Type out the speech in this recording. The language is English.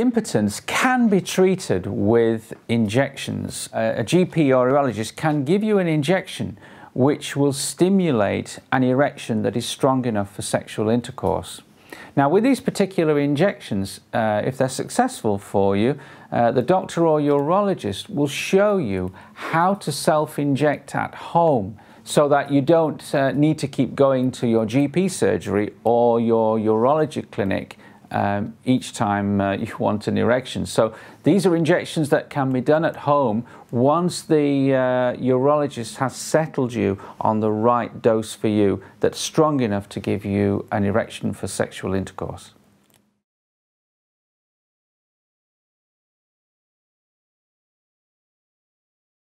Impotence can be treated with injections. A GP or urologist can give you an injection which will stimulate an erection that is strong enough for sexual intercourse. Now, with these particular injections, uh, if they're successful for you, uh, the doctor or urologist will show you how to self inject at home so that you don't uh, need to keep going to your GP surgery or your urology clinic um, each time uh, you want an erection. So these are injections that can be done at home once the uh, urologist has settled you on the right dose for you that's strong enough to give you an erection for sexual intercourse.